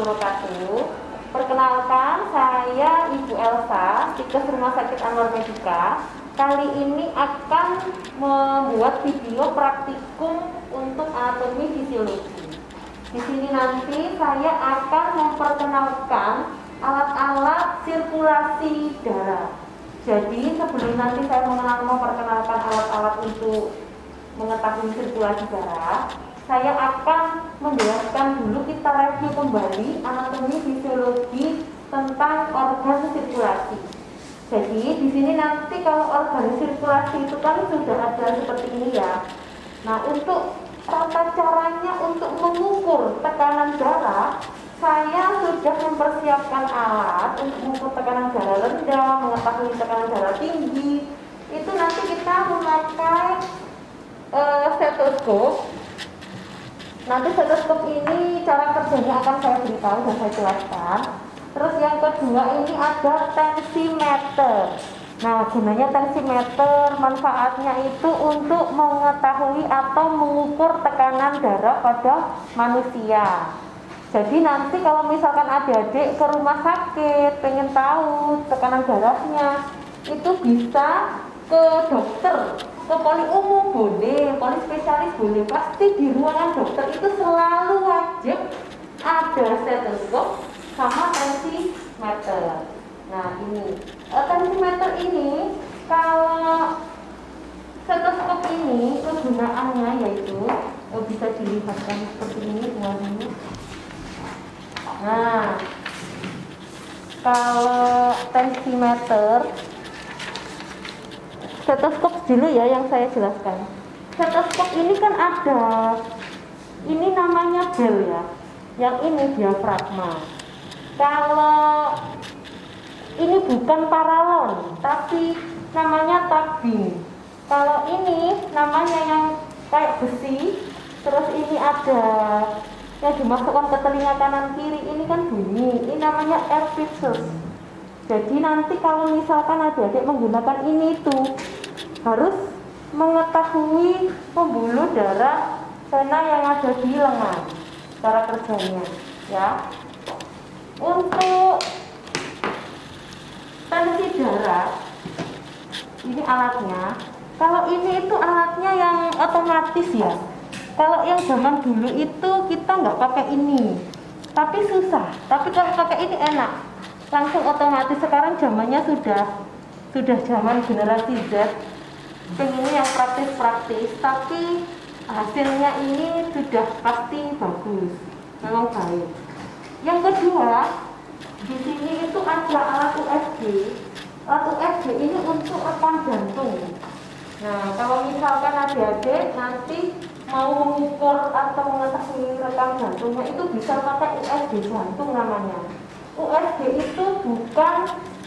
wabarakatuh. Perkenalkan, saya Ibu Elsa, Tikes Rumah Sakit Anwar Medika. Kali ini akan membuat video praktikum untuk anatomi fisiologi. Di sini nanti saya akan memperkenalkan alat-alat sirkulasi darah. Jadi sebelum nanti saya mengenal memperkenalkan alat-alat untuk mengetahui sirkulasi darah, saya akan menjelaskan dulu kita review kembali anatomi fisiologi tentang organ sirkulasi. Jadi di sini nanti kalau organ sirkulasi itu kan sudah ada seperti ini ya. Nah untuk tata caranya untuk mengukur tekanan darah, saya sudah mempersiapkan alat untuk mengukur tekanan darah rendah, mengetahui tekanan darah tinggi. Itu nanti kita memakai uh, stetoskop Nanti stetoskop ini cara kerjanya akan saya beritahu dan saya jelaskan. Terus yang kedua ini ada tensimeter. Nah, gunanya tensimeter manfaatnya itu untuk mengetahui atau mengukur tekanan darah pada manusia. Jadi nanti kalau misalkan adik-adik ke rumah sakit pengen tahu tekanan darahnya, itu bisa ke dokter ke poli umum boleh, poli spesialis boleh. Pasti di ruangan dokter itu selalu wajib ada stetoskop sama tensimeter. Nah ini uh, tensimeter ini kalau stetoskop ini kegunaannya yaitu uh, bisa dilihatkan seperti ini uangnya. Nah kalau tensimeter stetoskop dulu ya yang saya jelaskan. Stetoskop ini kan ada, ini namanya bel ya, yang ini diafragma. Kalau ini bukan paralon, tapi namanya tabing. Kalau ini namanya yang kayak besi, terus ini ada yang dimasukkan ke telinga kanan kiri, ini kan bunyi, ini namanya air pixels. Jadi nanti kalau misalkan adik-adik menggunakan ini tuh harus mengetahui pembuluh darah vena yang ada di lengan cara kerjanya ya. Untuk tensi darah ini alatnya. Kalau ini itu alatnya yang otomatis ya. Kalau yang zaman dulu itu kita nggak pakai ini. Tapi susah. Tapi kalau pakai ini enak. Langsung otomatis. Sekarang zamannya sudah sudah zaman generasi Z pengennya yang praktis-praktis tapi hasilnya ini sudah pasti bagus. Memang baik. Yang kedua di sini itu ada alat USG alat USG ini untuk rekam jantung. Nah kalau misalkan adik-adik nanti mau mengukur atau mengetahui rekam jantungnya itu bisa pakai USG jantung namanya. USG itu bukan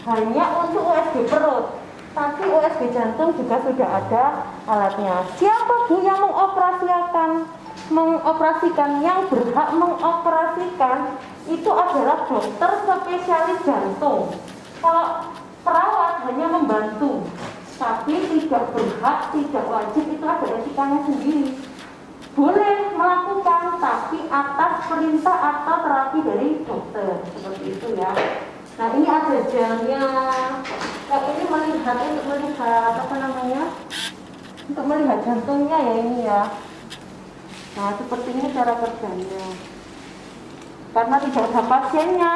hanya untuk USG perut tapi USG jantung juga sudah ada alatnya. Siapa Bu yang mengoperasikan mengoperasikan yang berhak mengoperasikan itu adalah dokter spesialis jantung. Kalau perawat hanya membantu, tapi tidak berhak, tidak wajib itu ada etikanya sendiri. Boleh melakukan, tapi atas perintah atau terapi dari dokter seperti itu ya. Nah ini ada gelnya. Nah ini melihat untuk melihat apa namanya? Untuk melihat jantungnya ya ini ya. Nah seperti ini cara kerjanya. Karena tidak ada pasiennya,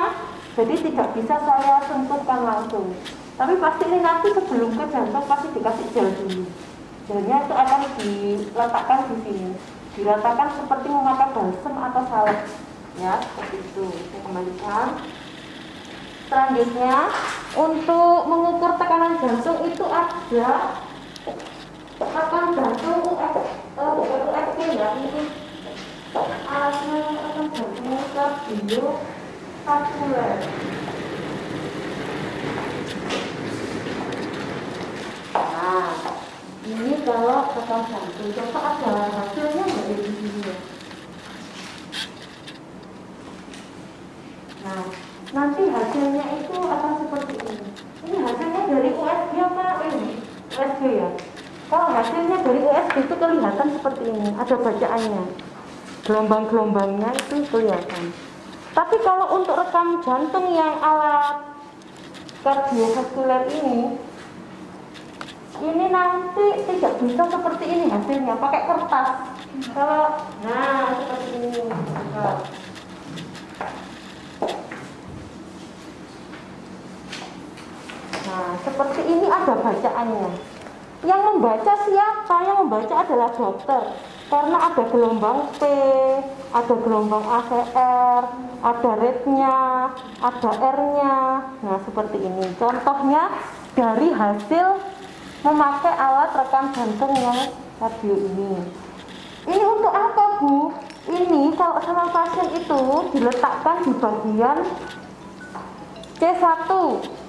jadi tidak bisa saya sentuhkan langsung. Tapi pasti ini nanti sebelum ke jantung pasti dikasih gel dulu. Gelnya itu akan diletakkan di sini. Diratakan seperti memakai balsem atau salep. Ya, seperti itu. Saya kembalikan. Selanjutnya, untuk mengukur tekanan jantung itu ada tekanan jantung US, uh, USG ya, ini alatnya tekanan jantung kardiovaskuler. Nah, ini kalau tekanan jantung, coba ada hasilnya nggak di sini? Nah, nanti hasilnya itu akan seperti ini. Ini hasilnya dari USG apa? Ini USG ya? Kalau hasilnya dari USG itu kelihatan seperti ini. Ada bacaannya. Gelombang-gelombangnya itu kelihatan. Tapi kalau untuk rekam jantung yang alat kardiovaskuler ini ini nanti tidak bisa seperti ini hasilnya. Pakai kertas. Kalau nah seperti ini nah seperti ini ada bacaannya. Yang membaca siapa? Yang membaca adalah dokter. Karena ada gelombang P ada gelombang ACR ada rate-nya ada R-nya. Nah seperti ini. Contohnya dari hasil memakai alat rekam jantung yang radio ini. Ini untuk apa Bu? ini kalau sama pasien itu diletakkan di bagian C1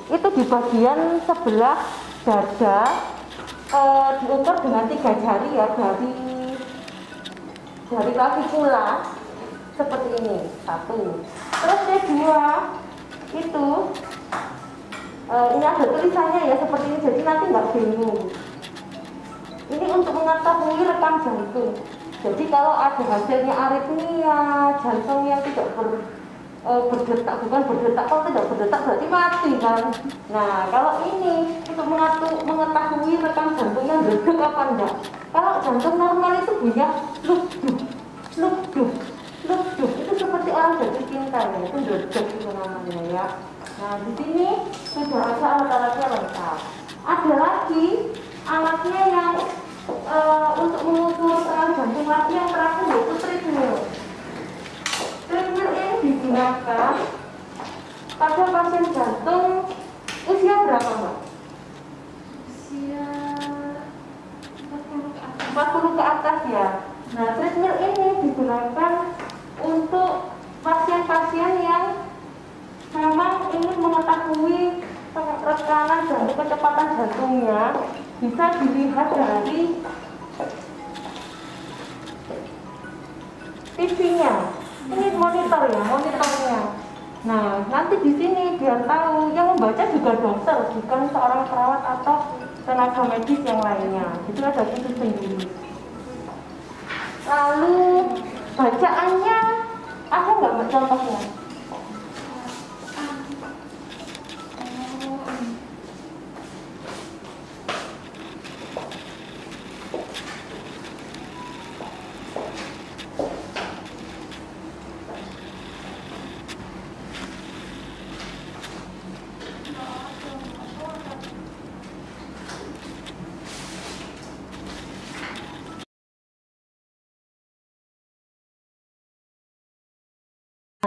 itu di bagian sebelah dada e, diukur dengan tiga jari ya dari dari klavikula seperti ini satu. Terus C2 itu uh, ini ada tulisannya ya seperti ini jadi nanti nggak bingung. Ini untuk mengetahui rekam jantung. Jadi kalau ada hasilnya aritmia jantung yang tidak ber, e, berdetak bukan berdetak kalau tidak berdetak berarti mati kan? Nah kalau ini untuk mengetahui rekam jantungnya berdetak apa enggak? Kalau jantung normal itu punya luk duh luk duh itu seperti orang jatuh cinta ya. Itu berdetak itu namanya ya. Nah, di sini sudah ada alat-alatnya lengkap. Ada lagi alatnya yang e, untuk mengukur serangan jantung lagi yang terakhir yaitu. Treadmill digunakan pada pasien jantung usia berapa, Mbak? Usia 40 ke atas. 40 ke atas ya. Nah, treadmill ini digunakan untuk pasien-pasien yang memang ingin mengetahui rekanan dan kecepatan jantungnya bisa dilihat dari TV-nya. Ini monitor ya, monitornya. Nah, nanti di sini biar tahu yang membaca juga dokter, bukan seorang perawat atau tenaga medis yang lainnya. Itu ada khusus sendiri. Lalu bacaannya ada nggak contohnya?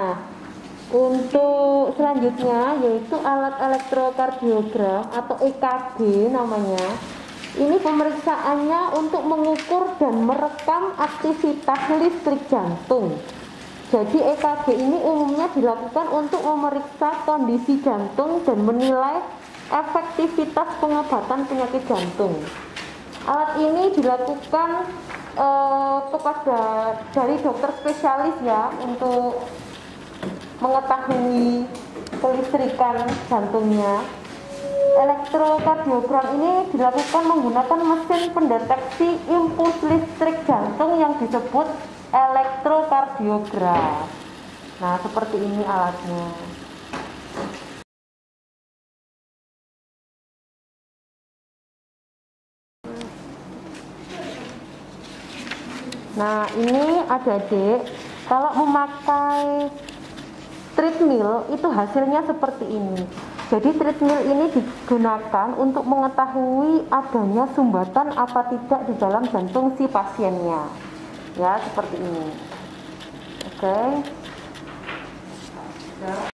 Nah, untuk selanjutnya yaitu alat elektrokardiogram atau EKG namanya. Ini pemeriksaannya untuk mengukur dan merekam aktivitas listrik jantung. Jadi EKG ini umumnya dilakukan untuk memeriksa kondisi jantung dan menilai efektivitas pengobatan penyakit jantung. Alat ini dilakukan eh, kepada dari dokter spesialis ya untuk mengetahui kelistrikan jantungnya. Elektrokardiogram ini dilakukan menggunakan mesin pendeteksi impuls listrik jantung yang disebut elektrokardiogram. Nah, seperti ini alatnya. Nah, ini ada dek. Kalau memakai treadmill itu hasilnya seperti ini. Jadi treadmill ini digunakan untuk mengetahui adanya sumbatan apa tidak di dalam jantung si pasiennya. Ya, seperti ini. Oke. Okay.